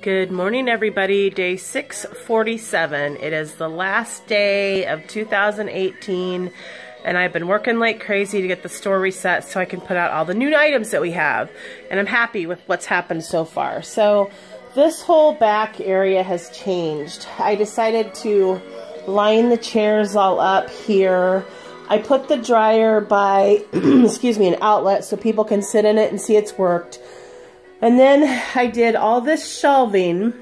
Good morning, everybody. Day 647. It is the last day of 2018, and I've been working like crazy to get the store reset so I can put out all the new items that we have. And I'm happy with what's happened so far. So, this whole back area has changed. I decided to line the chairs all up here. I put the dryer by, excuse me, an outlet so people can sit in it and see it's worked. And then I did all this shelving.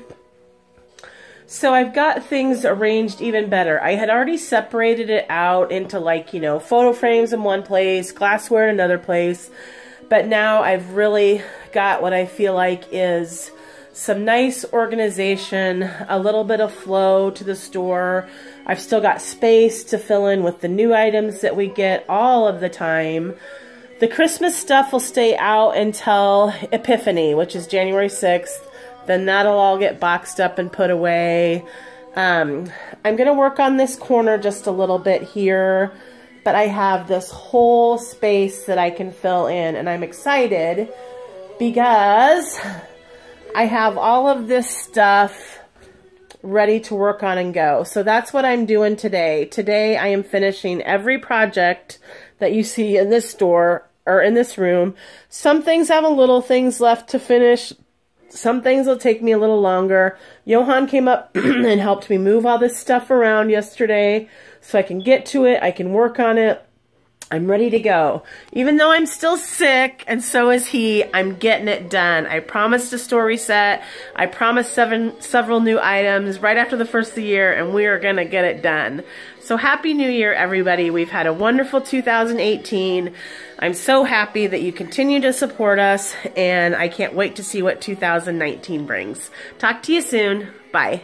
So I've got things arranged even better. I had already separated it out into like, you know, photo frames in one place, glassware in another place. But now I've really got what I feel like is some nice organization, a little bit of flow to the store. I've still got space to fill in with the new items that we get all of the time. The Christmas stuff will stay out until Epiphany, which is January 6th. Then that'll all get boxed up and put away. Um, I'm going to work on this corner just a little bit here, but I have this whole space that I can fill in, and I'm excited because I have all of this stuff ready to work on and go. So that's what I'm doing today. Today I am finishing every project that you see in this store or in this room. Some things have a little things left to finish. Some things will take me a little longer. Johan came up and helped me move all this stuff around yesterday so I can get to it. I can work on it. I'm ready to go. Even though I'm still sick, and so is he, I'm getting it done. I promised a store reset. I promised seven, several new items right after the first of the year, and we are going to get it done. So happy new year, everybody. We've had a wonderful 2018. I'm so happy that you continue to support us, and I can't wait to see what 2019 brings. Talk to you soon. Bye.